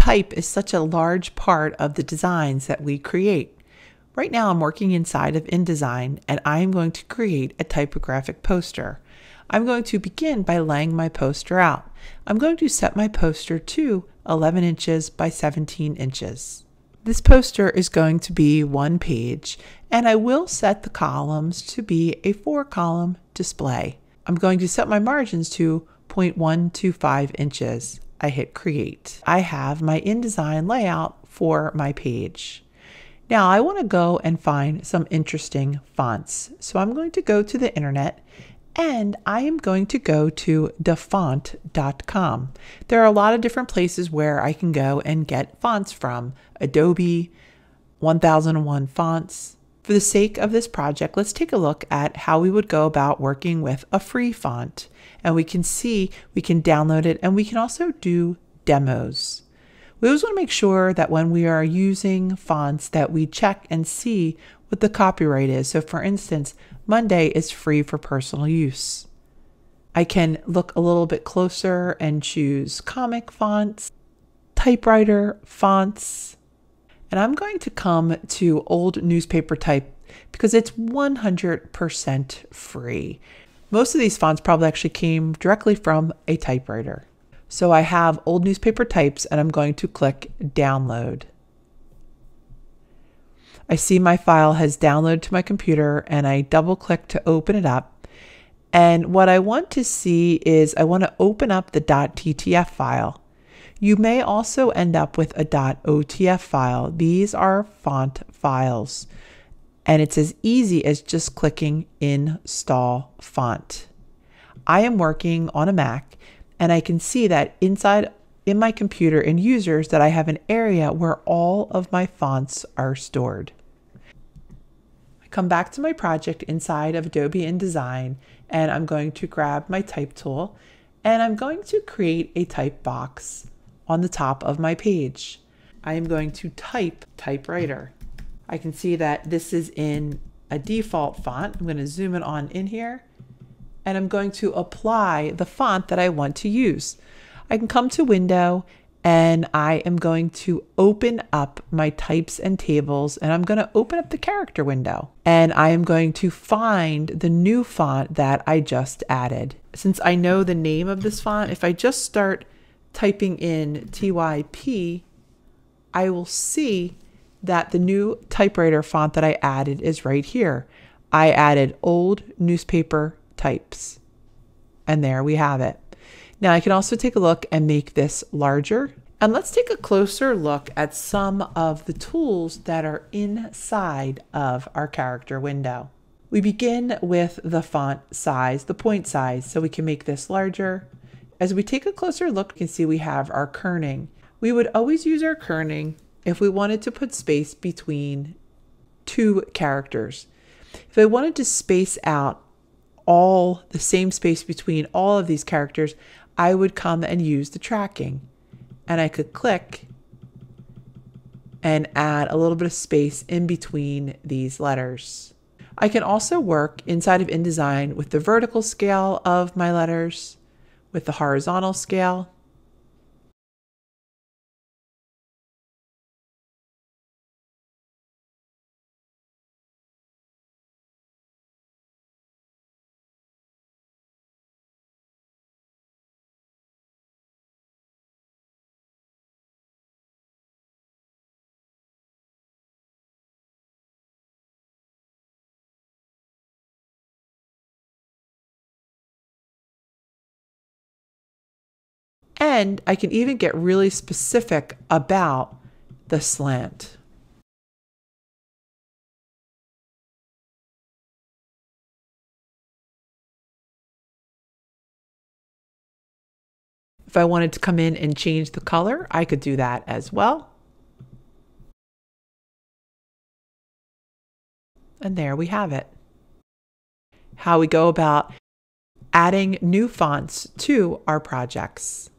type is such a large part of the designs that we create. Right now I'm working inside of InDesign and I am going to create a typographic poster. I'm going to begin by laying my poster out. I'm going to set my poster to 11 inches by 17 inches. This poster is going to be one page and I will set the columns to be a four column display. I'm going to set my margins to 0.125 inches. I hit create. I have my InDesign layout for my page. Now I want to go and find some interesting fonts. So I'm going to go to the internet and I am going to go to dafont.com. There are a lot of different places where I can go and get fonts from Adobe, 1001 Fonts. For the sake of this project, let's take a look at how we would go about working with a free font. And we can see we can download it and we can also do demos. We always want to make sure that when we are using fonts that we check and see what the copyright is. So for instance, Monday is free for personal use. I can look a little bit closer and choose comic fonts, typewriter fonts, and I'm going to come to old newspaper type because it's 100% free. Most of these fonts probably actually came directly from a typewriter. So I have old newspaper types and I'm going to click download. I see my file has downloaded to my computer and I double click to open it up. And what I want to see is I want to open up the .ttf file. You may also end up with a .otf file. These are font files. And it's as easy as just clicking install font. I am working on a Mac and I can see that inside in my computer in users that I have an area where all of my fonts are stored I come back to my project inside of Adobe InDesign and I'm going to grab my type tool and I'm going to create a type box on the top of my page. I am going to type typewriter. I can see that this is in a default font. I'm going to zoom it on in here and I'm going to apply the font that I want to use. I can come to window and I am going to open up my types and tables and I'm going to open up the character window and I am going to find the new font that I just added. Since I know the name of this font, if I just start typing in TYP, I will see that the new typewriter font that I added is right here. I added old newspaper types and there we have it. Now I can also take a look and make this larger. And let's take a closer look at some of the tools that are inside of our character window. We begin with the font size, the point size, so we can make this larger. As we take a closer look, you can see we have our kerning. We would always use our kerning if we wanted to put space between two characters. If I wanted to space out all the same space between all of these characters, I would come and use the tracking. And I could click and add a little bit of space in between these letters. I can also work inside of InDesign with the vertical scale of my letters, with the horizontal scale, And I can even get really specific about the slant. If I wanted to come in and change the color, I could do that as well. And there we have it. How we go about adding new fonts to our projects.